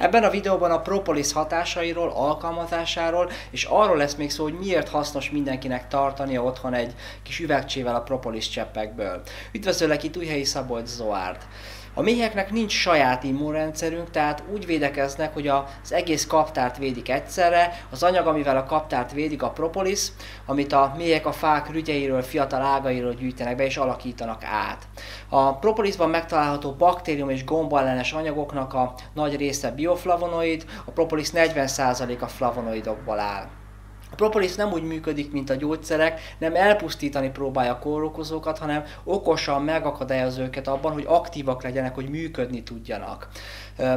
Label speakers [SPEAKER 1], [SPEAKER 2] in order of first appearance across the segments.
[SPEAKER 1] Ebben a videóban a propolis hatásairól, alkalmazásáról, és arról lesz még szó, hogy miért hasznos mindenkinek tartania otthon egy kis üvegcsével a propolis cseppekből. Üdvözöllek itt Újhelyi Szabolcs Zoárd. A méheknek nincs saját immunrendszerünk, tehát úgy védekeznek, hogy az egész kaptárt védik egyszerre. Az anyag, amivel a kaptárt védik, a propolis, amit a méhek a fák rügyeiről, fiatal ágairól gyűjtenek be és alakítanak át. A propolisban megtalálható baktérium és gomballenes anyagoknak a nagy része bioflavonoid, a propolis 40%-a flavonoidokból áll. A propolis nem úgy működik, mint a gyógyszerek, nem elpusztítani próbálja a kórokozókat, hanem okosan megakadályozza őket abban, hogy aktívak legyenek, hogy működni tudjanak.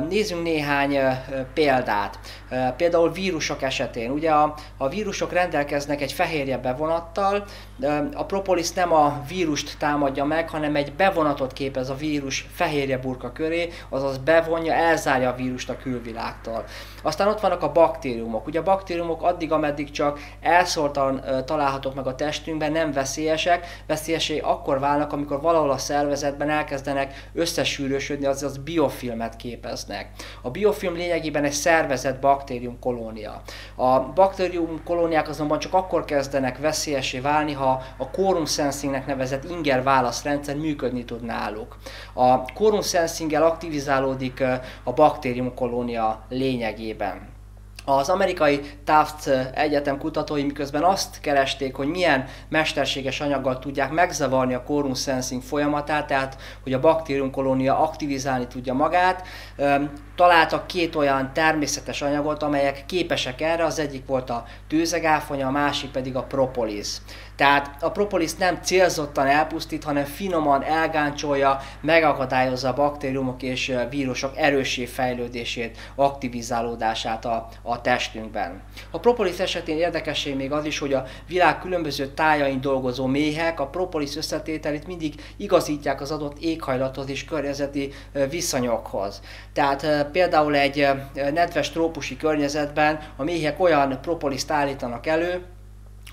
[SPEAKER 1] Nézzünk néhány példát. Például vírusok esetén. Ugye a, a vírusok rendelkeznek egy fehérje bevonattal, a propolis nem a vírust támadja meg, hanem egy bevonatot képez a vírus fehérje burka köré, azaz bevonja, elzárja a vírust a külvilágtól. Aztán ott vannak a baktériumok. Ugye a baktériumok addig, ameddig csak elszórtan találhatók meg a testünkben, nem veszélyesek. Veszélyesé akkor válnak, amikor valahol a szervezetben elkezdenek összesűrősödni, azaz biofilmet képez képeznek. A biofilm lényegében egy szervezett baktérium kolónia. A baktérium kolóniák azonban csak akkor kezdenek veszélyesé válni, ha a quorum sensingnek nevezett inger válaszrendszer működni tud náluk. A quorum sensing-el aktivizálódik a baktérium kolónia lényegében. Az amerikai Tufts Egyetem kutatói miközben azt keresték, hogy milyen mesterséges anyaggal tudják megzavarni a quorum sensing folyamatát, tehát hogy a baktérium kolónia aktivizálni tudja magát, találtak két olyan természetes anyagot, amelyek képesek erre, az egyik volt a tőzegáfonya, a másik pedig a propolis. Tehát a propolis nem célzottan elpusztít, hanem finoman elgáncsolja, megakadályozza a baktériumok és vírusok erősé fejlődését, aktivizálódását a, a testünkben. A propolis esetén érdekesség még az is, hogy a világ különböző tájain dolgozó méhek a propolis összetételét mindig igazítják az adott éghajlathoz és környezeti viszonyokhoz. Tehát például egy nedves trópusi környezetben a méhek olyan propoliszt állítanak elő,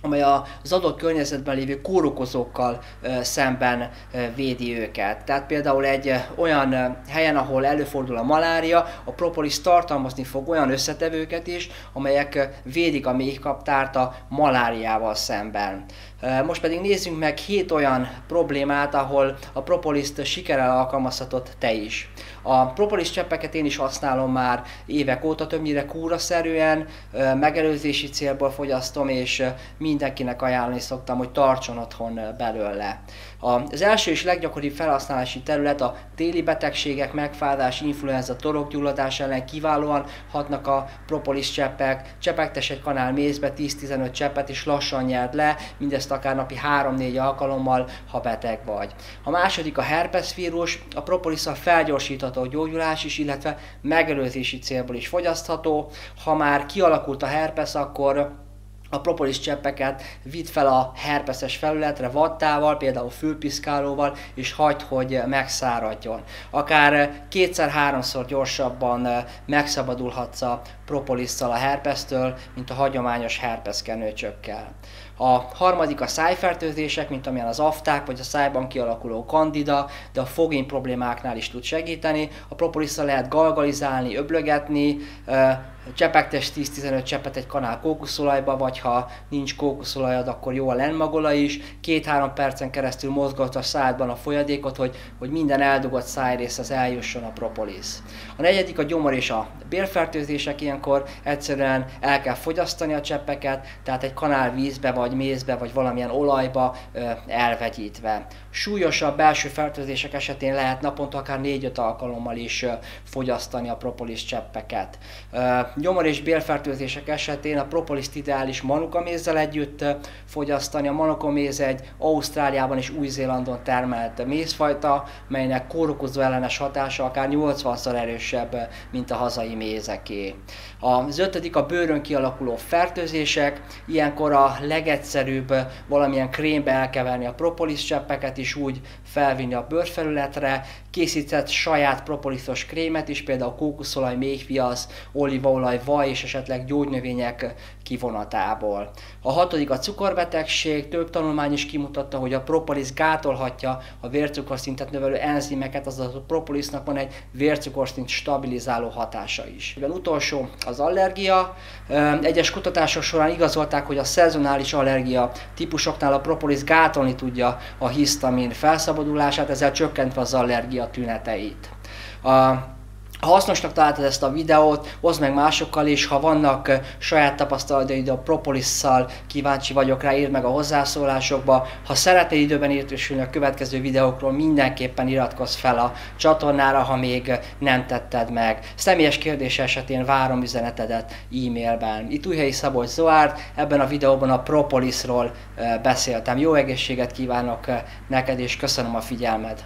[SPEAKER 1] amely az adott környezetben lévő kórokozókkal szemben védi őket. Tehát például egy olyan helyen, ahol előfordul a malária, a propolis tartalmazni fog olyan összetevőket is, amelyek védik a méhkaptárt a maláriával szemben. Most pedig nézzünk meg hét olyan problémát, ahol a propoliszt sikerrel alkalmazhatott te is. A propolis cseppeket én is használom már évek óta, többnyire kúraszerűen, megelőzési célból fogyasztom, és mindenkinek ajánlani szoktam, hogy tartson otthon belőle. Az első és leggyakoribb felhasználási terület a téli betegségek, megfázás, influenza, torokgyulladás ellen kiválóan hatnak a propolis cseppek. Csepegtes egy kanál mézbe 10-15 cseppet és lassan nyert le, mindezt akár napi 3-4 alkalommal, ha beteg vagy. A második a herpes vírus, a propolis a felgyorsítható gyógyulás is, illetve megelőzési célból is fogyasztható. Ha már kialakult a herpes, akkor a propolis cseppeket vidd fel a herpeszes felületre vattával, például fülpiszkálóval, és hagyd, hogy megszáradjon. Akár kétszer-háromszor gyorsabban megszabadulhatsz a propolisszal a herpesztől, mint a hagyományos herpeszkenőcsökkel. A harmadik a szájfertőzések, mint amilyen az afták, vagy a szájban kialakuló kandida, de a fogény problémáknál is tud segíteni. A propolisszal lehet galgalizálni, öblögetni, csepegtes 10-15 cseppet egy kanál kókuszolajba, vagy ha nincs kókuszolajad, akkor jó a lenmagola is. Két-három percen keresztül mozgat a szádban a folyadékot, hogy, hogy minden eldugott szájrész az eljusson a propolis. A negyedik a gyomor és a bérfertőzések, ilyenkor egyszerűen el kell fogyasztani a cseppeket, tehát egy kanál vízbe, vagy mézbe, vagy valamilyen olajba elvegyítve. Súlyosabb belső fertőzések esetén lehet naponta akár 4-5 alkalommal is fogyasztani a propolis cseppeket nyomor és bélfertőzések esetén a propoliszt ideális manukamézzel együtt fogyasztani. A manukaméz egy Ausztráliában és Új-Zélandon termelt mézfajta, melynek kórokozó ellenes hatása akár 80-szor erősebb, mint a hazai mézeké. Az ötödik a bőrön kialakuló fertőzések, ilyenkor a legegyszerűbb valamilyen krémbe elkeverni a propolis cseppeket és úgy felvinni a bőrfelületre, készített saját propoliszos krémet is, például kókuszolaj, méhviasz, olívaolaj, vaj és esetleg gyógynövények kivonatából. A hatodik a cukorbetegség, több tanulmány is kimutatta, hogy a propolis gátolhatja a vércukorszintet növelő enzimeket, azaz a propolisnak van egy vércukorszint stabilizáló hatása is. Mivel utolsó az allergia, egyes kutatások során igazolták, hogy a szezonális allergia típusoknál a propolis gátolni tudja a hisztamin felszabadulását, ezzel csökkentve az allergia tüneteit. A ha hasznosnak találtad ezt a videót, oszd meg másokkal is, ha vannak saját tapasztalataid a propolisszal, kíváncsi vagyok rá, írd meg a hozzászólásokba. Ha szeretnél időben értesülni a következő videókról, mindenképpen iratkozz fel a csatornára, ha még nem tetted meg. Személyes kérdés esetén várom üzenetedet e-mailben. Itt Újhelyi Szabolcs Zoárd, ebben a videóban a propolisról beszéltem. Jó egészséget kívánok neked, és köszönöm a figyelmed!